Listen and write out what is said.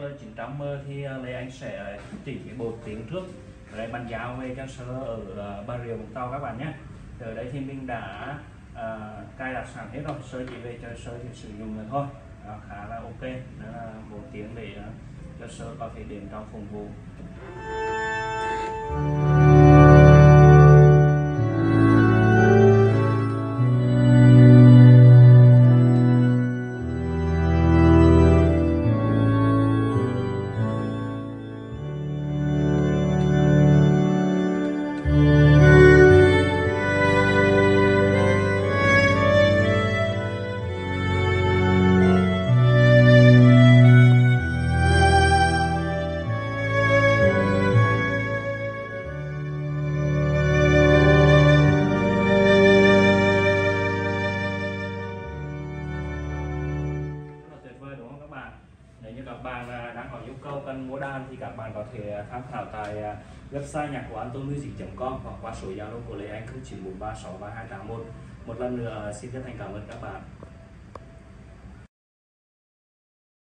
hammer thì ờ, Lê Anh sẽ ờ, chỉnh cái bộ tiếng trước. Rồi bàn giao về cho sơ ở ờ, Bà Rịa Vũng Tàu các bạn nhé. Ở đây thì mình đã uh, cài đặt sẵn hết rồi. Sơ chỉ về cho sơ thì sử dụng rồi thôi. Đó, khá là ok. Đó là bộ tiếng để uh, cho sơ có thể đến trong phục vụ. Bạn. Nếu như các bạn đang có nhu cầu cần mua đàn thì các bạn có thể tham khảo tại à, website nhạc của antonmusic.com hoặc qua số zalo của Lê Anh 0943632281 một lần nữa, xin chân thành cảm ơn các bạn.